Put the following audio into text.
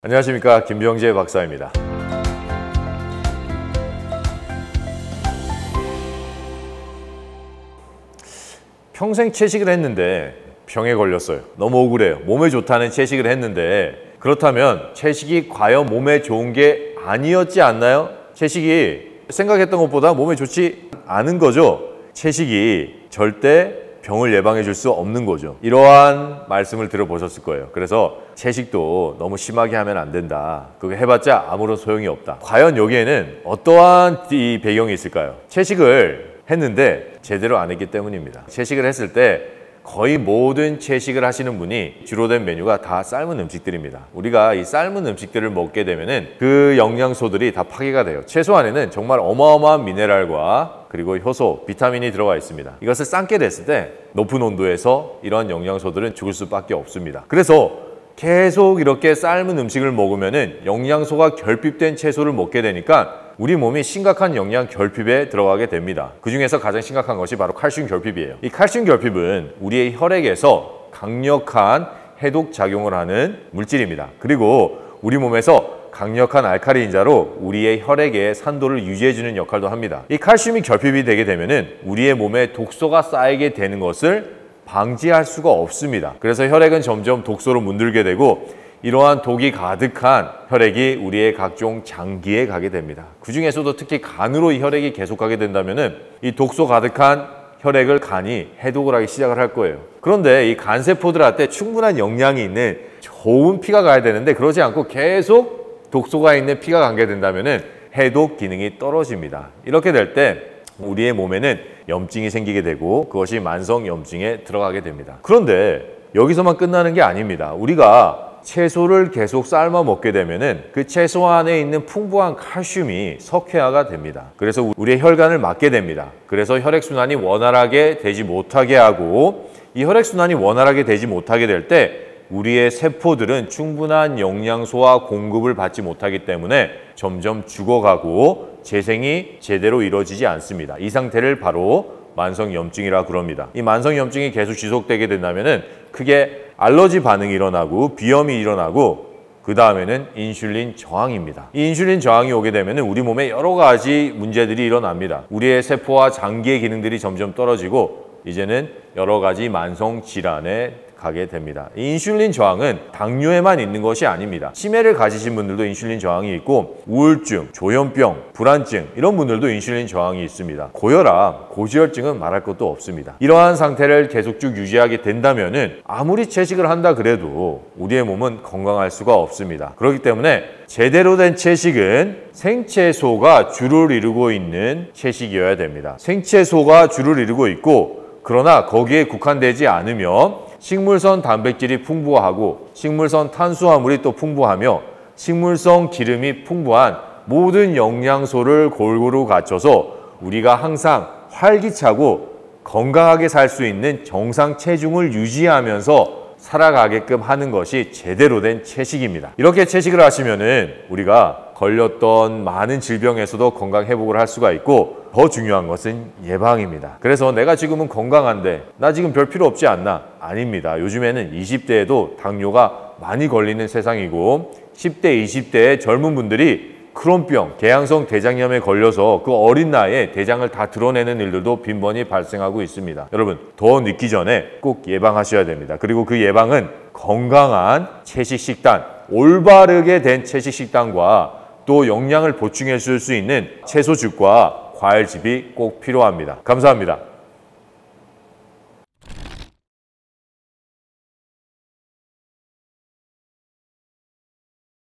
안녕하십니까 김병재 박사입니다. 평생 채식을 했는데 병에 걸렸어요. 너무 억울해요. 몸에 좋다는 채식을 했는데 그렇다면 채식이 과연 몸에 좋은 게 아니었지 않나요? 채식이 생각했던 것보다 몸에 좋지 않은 거죠. 채식이 절대 병을 예방해 줄 수 없는 거죠. 이러한 말씀을 들어보셨을 거예요. 그래서 채식도 너무 심하게 하면 안 된다. 그거 해봤자 아무런 소용이 없다. 과연 여기에는 어떠한 이 배경이 있을까요? 채식을 했는데 제대로 안 했기 때문입니다. 채식을 했을 때 거의 모든 채식을 하시는 분이 주로 된 메뉴가 다 삶은 음식들입니다. 우리가 이 삶은 음식들을 먹게 되면은 그 영양소들이 다 파괴가 돼요. 채소 안에는 정말 어마어마한 미네랄과 그리고 효소, 비타민이 들어가 있습니다. 이것을 삶게 됐을 때 높은 온도에서 이러한 영양소들은 죽을 수밖에 없습니다. 그래서 계속 이렇게 삶은 음식을 먹으면은 영양소가 결핍된 채소를 먹게 되니까 우리 몸이 심각한 영양 결핍에 들어가게 됩니다. 그 중에서 가장 심각한 것이 바로 칼슘 결핍이에요. 이 칼슘 결핍은 우리의 혈액에서 강력한 해독 작용을 하는 물질입니다. 그리고 우리 몸에서 강력한 알카리인자로 우리의 혈액의 산도를 유지해주는 역할도 합니다. 이 칼슘이 결핍이 되게 되면은 우리의 몸에 독소가 쌓이게 되는 것을 방지할 수가 없습니다. 그래서 혈액은 점점 독소로 문들게 되고 이러한 독이 가득한 혈액이 우리의 각종 장기에 가게 됩니다. 그 중에서도 특히 간으로 이 혈액이 계속 가게 된다면 이 독소 가득한 혈액을 간이 해독을 하기 시작을 할 거예요. 그런데 이 간세포들한테 충분한 영양이 있는 좋은 피가 가야 되는데 그러지 않고 계속 독소가 있는 피가 가게 된다면 해독 기능이 떨어집니다. 이렇게 될 때 우리의 몸에는 염증이 생기게 되고 그것이 만성 염증에 들어가게 됩니다. 그런데 여기서만 끝나는 게 아닙니다. 우리가 채소를 계속 삶아 먹게 되면은 그 채소 안에 있는 풍부한 칼슘이 석회화가 됩니다. 그래서 우리의 혈관을 막게 됩니다. 그래서 혈액순환이 원활하게 되지 못하게 하고 이 혈액순환이 원활하게 되지 못하게 될 때 우리의 세포들은 충분한 영양소와 공급을 받지 못하기 때문에 점점 죽어가고 재생이 제대로 이루어지지 않습니다. 이 상태를 바로 만성염증이라 그럽니다. 이 만성염증이 계속 지속되게 된다면 크게 알러지 반응이 일어나고 비염이 일어나고 그 다음에는 인슐린 저항입니다. 이 인슐린 저항이 오게 되면 우리 몸에 여러 가지 문제들이 일어납니다. 우리의 세포와 장기의 기능들이 점점 떨어지고 이제는 여러 가지 만성 질환에 가게 됩니다. 인슐린 저항은 당뇨에만 있는 것이 아닙니다. 치매를 가지신 분들도 인슐린 저항이 있고 우울증, 조현병, 불안증 이런 분들도 인슐린 저항이 있습니다. 고혈압, 고지혈증은 말할 것도 없습니다. 이러한 상태를 계속 쭉 유지하게 된다면 아무리 채식을 한다 그래도 우리의 몸은 건강할 수가 없습니다. 그렇기 때문에 제대로 된 채식은 생채소가 주를 이루고 있는 채식이어야 됩니다. 생채소가 주를 이루고 있고 그러나 거기에 국한되지 않으며 식물성 단백질이 풍부하고 식물성 탄수화물이 또 풍부하며 식물성 기름이 풍부한 모든 영양소를 골고루 갖춰서 우리가 항상 활기차고 건강하게 살 수 있는 정상 체중을 유지하면서 살아가게끔 하는 것이 제대로 된 채식입니다. 이렇게 채식을 하시면은 우리가 걸렸던 많은 질병에서도 건강 회복을 할 수가 있고 더 중요한 것은 예방입니다. 그래서 내가 지금은 건강한데 나 지금 별 필요 없지 않나? 아닙니다. 요즘에는 20대에도 당뇨가 많이 걸리는 세상이고 10대, 20대의 젊은 분들이 크론병, 개양성 대장염에 걸려서 그 어린 나이에 대장을 다 드러내는 일들도 빈번히 발생하고 있습니다. 여러분, 더 늦기 전에 꼭 예방하셔야 됩니다. 그리고 그 예방은 건강한 채식 식단, 올바르게 된 채식 식단과 또 영양을 보충해 줄 수 있는 채소즙과 과일즙이 꼭 필요합니다. 감사합니다.